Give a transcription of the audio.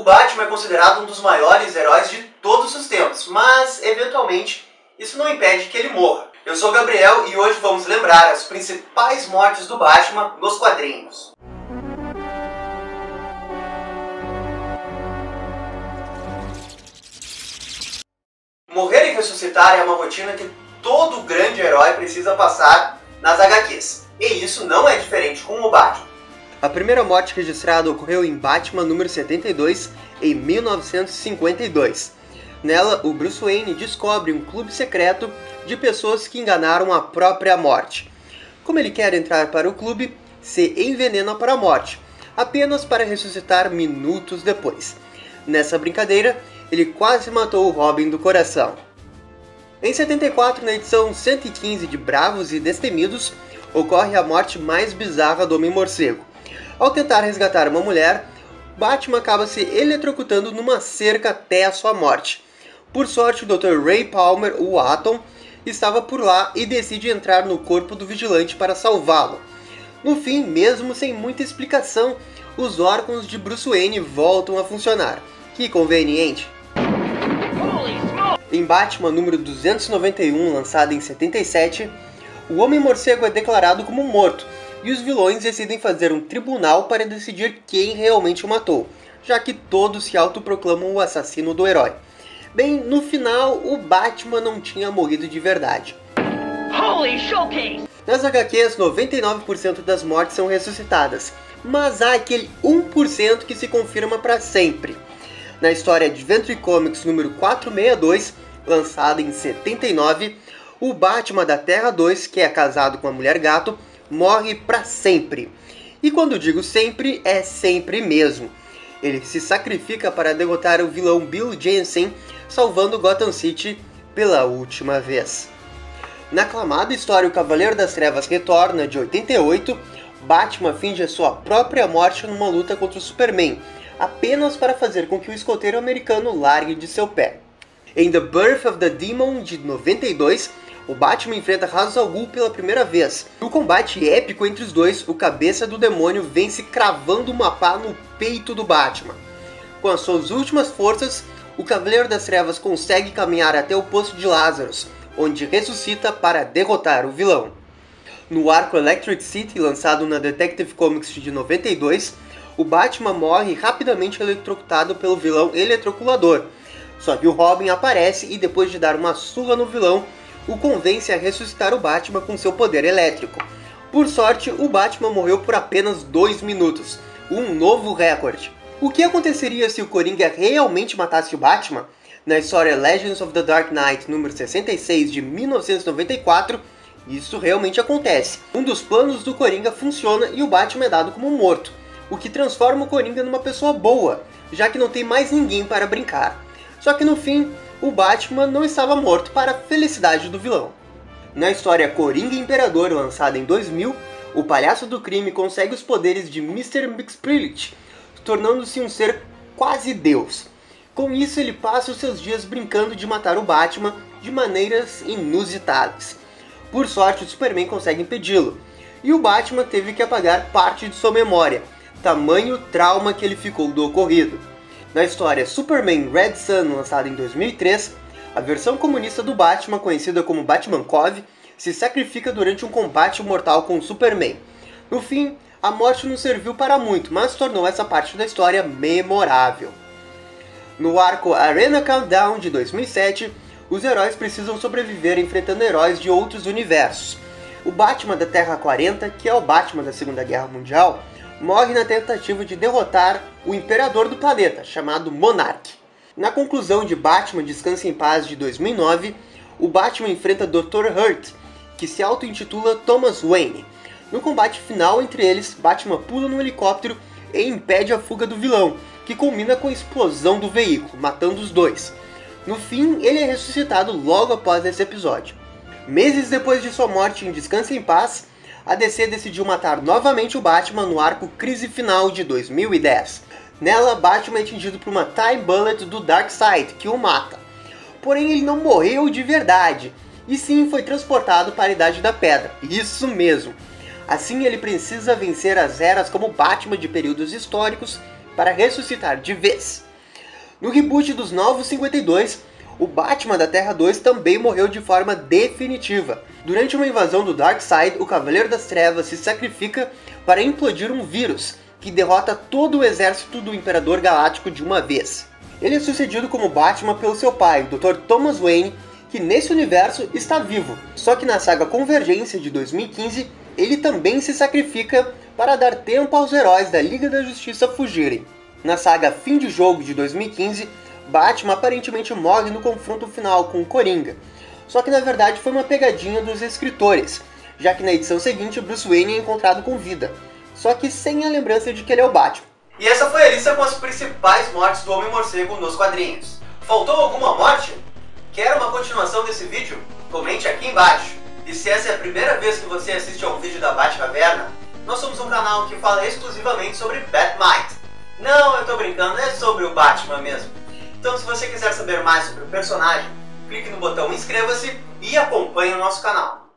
O Batman é considerado um dos maiores heróis de todos os tempos, mas, eventualmente, isso não impede que ele morra. Eu sou o Gabriel e hoje vamos lembrar as principais mortes do Batman nos quadrinhos. Morrer e ressuscitar é uma rotina que todo grande herói precisa passar nas HQs. E isso não é diferente com o Batman. A primeira morte registrada ocorreu em Batman número 72 em 1952. Nela, o Bruce Wayne descobre um clube secreto de pessoas que enganaram a própria morte. Como ele quer entrar para o clube, se envenena para a morte, apenas para ressuscitar minutos depois. Nessa brincadeira, ele quase matou o Robin do coração. Em 74, na edição 115 de Bravos e Destemidos, ocorre a morte mais bizarra do Homem-Morcego. Ao tentar resgatar uma mulher, Batman acaba se eletrocutando numa cerca até a sua morte. Por sorte, o Dr. Ray Palmer, o Atom, estava por lá e decide entrar no corpo do vigilante para salvá-lo. No fim, mesmo sem muita explicação, os órgãos de Bruce Wayne voltam a funcionar. Que conveniente! Em Batman número 291, lançado em 77, o Homem-Morcego é declarado como morto, e os vilões decidem fazer um tribunal para decidir quem realmente o matou, já que todos se autoproclamam o assassino do herói. Bem, no final, o Batman não tinha morrido de verdade. Holy showcase! Nas HQs, 99% das mortes são ressuscitadas, mas há aquele 1% que se confirma para sempre. Na história Adventure Comics número 462, lançada em 79, o Batman da Terra 2, que é casado com a Mulher Gato, morre para sempre. E quando digo sempre, é sempre mesmo. Ele se sacrifica para derrotar o vilão Bill Jensen, salvando Gotham City pela última vez. Na aclamada história O Cavaleiro das Trevas Retorna, de 88, Batman finge a sua própria morte numa luta contra o Superman, apenas para fazer com que o escoteiro americano largue de seu pé. Em The Birth of the Demon, de 92, o Batman enfrenta Ra's al Ghul pela primeira vez. No combate épico entre os dois, o cabeça do demônio vence cravando uma pá no peito do Batman. Com as suas últimas forças, o Cavaleiro das Trevas consegue caminhar até o Poço de Lazarus, onde ressuscita para derrotar o vilão. No arco Electric City, lançado na Detective Comics de 92, o Batman morre rapidamente eletrocutado pelo vilão Eletroculador. Só que o Robin aparece e depois de dar uma surra no vilão, o convence a ressuscitar o Batman com seu poder elétrico. Por sorte, o Batman morreu por apenas 2 minutos, um novo recorde. O que aconteceria se o Coringa realmente matasse o Batman? Na história Legends of the Dark Knight número 66 de 1994, isso realmente acontece. Um dos planos do Coringa funciona e o Batman é dado como morto, o que transforma o Coringa numa pessoa boa, já que não tem mais ninguém para brincar. Só que no fim, o Batman não estava morto para a felicidade do vilão. Na história Coringa Imperador, lançada em 2000, o palhaço do crime consegue os poderes de Mr. Mxprilit, tornando-se um ser quase Deus. Com isso, ele passa os seus dias brincando de matar o Batman de maneiras inusitadas. Por sorte, o Superman consegue impedi-lo, e o Batman teve que apagar parte de sua memória, tamanho trauma que ele ficou do ocorrido. Na história Superman Red Sun, lançada em 2003, a versão comunista do Batman, conhecida como Batmankov, se sacrifica durante um combate mortal com o Superman. No fim, a morte não serviu para muito, mas tornou essa parte da história memorável. No arco Arena Countdown de 2007, os heróis precisam sobreviver enfrentando heróis de outros universos. O Batman da Terra 40, que é o Batman da Segunda Guerra Mundial, morre na tentativa de derrotar o imperador do planeta, chamado Monarch. Na conclusão de Batman Descansa em Paz de 2009, o Batman enfrenta Dr. Hurt, que se auto-intitula Thomas Wayne. No combate final entre eles, Batman pula no helicóptero e impede a fuga do vilão, que culmina com a explosão do veículo, matando os dois. No fim, ele é ressuscitado logo após esse episódio. Meses depois de sua morte em Descansa em Paz, a DC decidiu matar novamente o Batman no arco Crise Final de 2010. Nela, Batman é atingido por uma Time Bullet do Darkseid, que o mata. Porém, ele não morreu de verdade, e sim foi transportado para a Idade da Pedra. Isso mesmo. Assim, ele precisa vencer as eras como Batman de períodos históricos para ressuscitar de vez. No reboot dos Novos 52, o Batman da Terra 2 também morreu de forma definitiva. Durante uma invasão do Darkseid, o Cavaleiro das Trevas se sacrifica para implodir um vírus que derrota todo o exército do Imperador Galáctico de uma vez. Ele é sucedido como Batman pelo seu pai, Dr. Thomas Wayne, que nesse universo está vivo. Só que na saga Convergência de 2015, ele também se sacrifica para dar tempo aos heróis da Liga da Justiça fugirem. Na saga Fim de Jogo de 2015, Batman aparentemente morre no confronto final com o Coringa. Só que na verdade foi uma pegadinha dos escritores, já que na edição seguinte Bruce Wayne é encontrado com vida, só que sem a lembrança de que ele é o Batman. E essa foi a lista com as principais mortes do Homem-Morcego nos quadrinhos. Faltou alguma morte? Quer uma continuação desse vídeo? Comente aqui embaixo. E se essa é a primeira vez que você assiste a um vídeo da Batcaverna, nós somos um canal que fala exclusivamente sobre Batmite. Não, eu tô brincando, é sobre o Batman mesmo. Então se você quiser saber mais sobre o personagem, clique no botão inscreva-se e acompanhe o nosso canal.